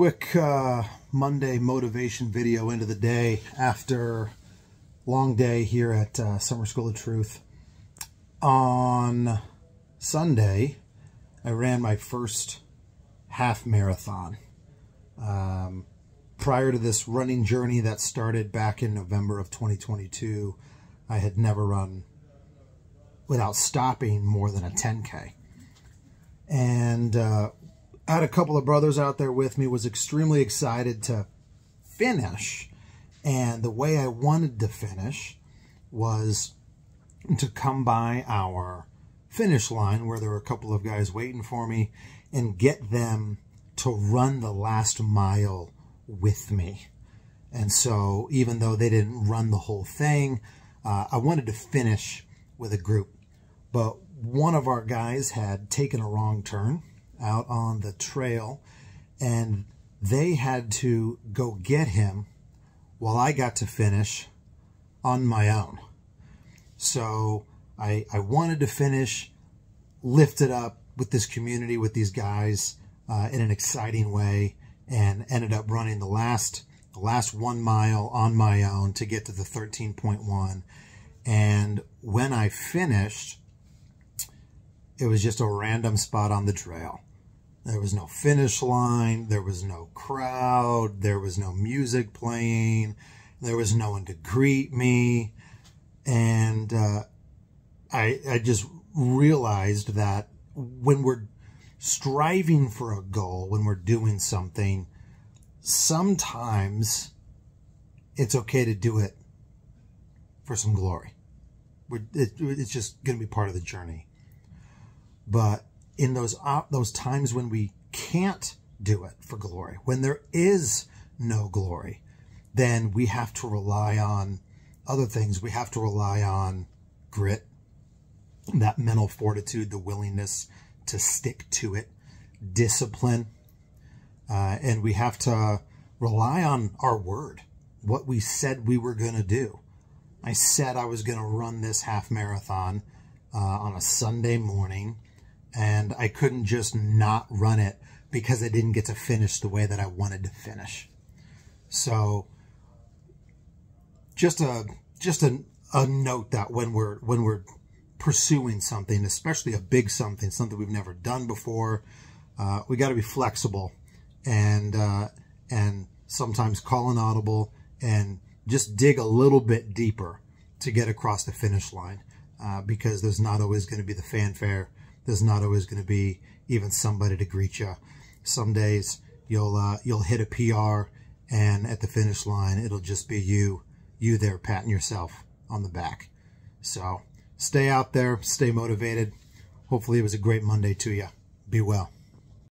quick uh, Monday motivation video into the day after long day here at uh, Summer School of Truth. On Sunday, I ran my first half marathon. Um, prior to this running journey that started back in November of 2022, I had never run without stopping more than a 10K. And uh, Had a couple of brothers out there with me, was extremely excited to finish. And the way I wanted to finish was to come by our finish line where there were a couple of guys waiting for me and get them to run the last mile with me. And so even though they didn't run the whole thing, uh, I wanted to finish with a group. But one of our guys had taken a wrong turn out on the trail and they had to go get him while I got to finish on my own. So I, I wanted to finish, lift it up with this community, with these guys uh, in an exciting way and ended up running the last the last one mile on my own to get to the 13.1. And when I finished, it was just a random spot on the trail. There was no finish line. There was no crowd. There was no music playing. There was no one to greet me. And uh, I, I just realized that when we're striving for a goal, when we're doing something, sometimes it's okay to do it for some glory. It, it's just going to be part of the journey. But in those uh, those times when we can't do it for glory, when there is no glory, then we have to rely on other things. We have to rely on grit, that mental fortitude, the willingness to stick to it, discipline, uh, and we have to rely on our word, what we said we were going to do. I said I was going to run this half marathon uh, on a Sunday morning and I couldn't just not run it because I didn't get to finish the way that I wanted to finish. So just a just a, a note that when we're when we're pursuing something, especially a big something, something we've never done before, uh, we got to be flexible and uh, and sometimes call an audible and just dig a little bit deeper to get across the finish line uh, because there's not always going to be the fanfare there's not always going to be even somebody to greet you. Some days you'll uh, you'll hit a PR and at the finish line it'll just be you you there patting yourself on the back. So stay out there, stay motivated. Hopefully it was a great Monday to you. Be well.